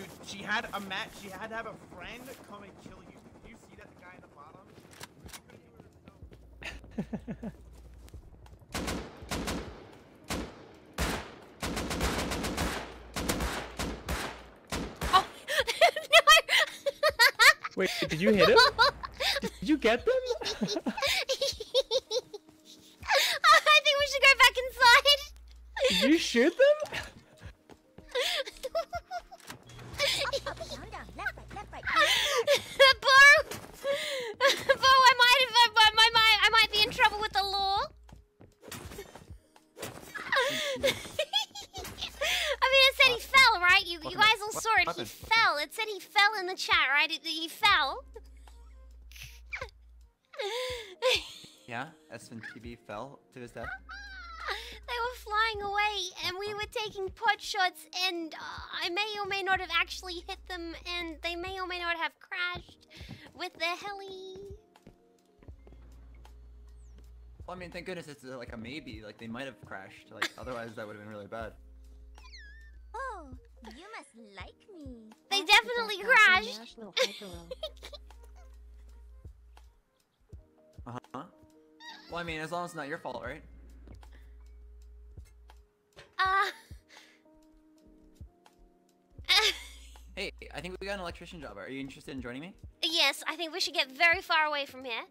Dude, she had a match. She had to have a friend come and kill you. Did you see that the guy in the bottom? She couldn't do it herself. Oh no! Wait, did you hit him? Did you get them? I think we should go back inside. Did you shoot them? I mean, it said he fell, right? You, you guys all saw it. He fell. It said he fell in the chat, right? It, he fell. Yeah, TV fell to his death. They were flying away, and we were taking pot shots, and uh, I may or may not have actually hit them, and they may or may not have crashed with the heli. Well, I mean, thank goodness it's uh, like a maybe. Like they might have crashed. Like otherwise that would have been really bad. Oh, you must like me. They definitely crashed. Uh huh. Well, I mean, as long as it's not your fault, right? Uh. Hey, I think we got an electrician job. Are you interested in joining me? yes, I think we should get very far away from here.